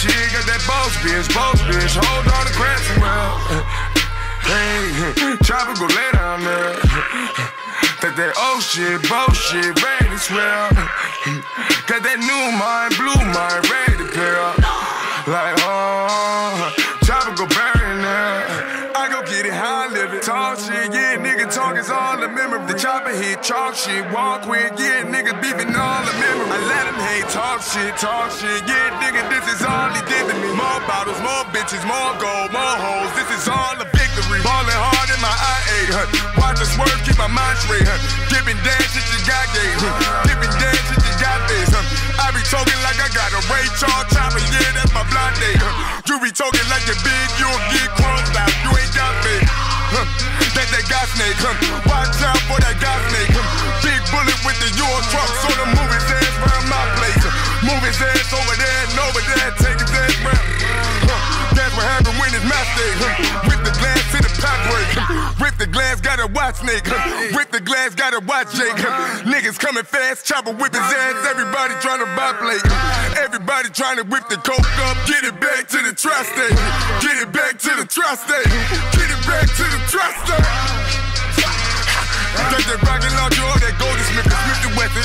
Shit, got that boss bitch, boss bitch. Hold on to cracks well. Hey, go lay down there. That that old shit, bullshit, ready to swell. Got that new mind, blue mind, ready to pair up. Like, oh, bury in there. I go get it how I live it. Talk shit, yeah, nigga talk is all the memory. The chopper hit, chalk shit, walk quick, yeah, nigga beefing all the memory. I let him hate, talk shit, talk shit, yeah, nigga, this is all he did to me. More bottles, more bitches, more gold, more hoes, this is all a victory. Ballin' hard in my IA, huh? Watch the swerve, keep my mind straight, huh? Dipping dance, shit you got gay, huh? Dipping dance, shit you got face, huh? I be talking like I got a Ray Charles chopper, yeah, that's my blind day, huh? You be talking like you're big, you'll get crumbed his ass over there and over there, take his ass round. Huh? That's what happened when it's my day, huh? Rip the glass to the break, huh? Rip the glass, gotta watch snake, huh? Rip the glass, gotta watch Jake, huh? Niggas coming fast, chopper whip his ass, everybody trying to buy plate. Everybody trying to whip the coke up, get it back to the tri-state. Eh. Get it back to the tri-state. Eh. Get it back to the tri-state. Eh. Take that rocket launcher or that golden smith, Smith the Wesson,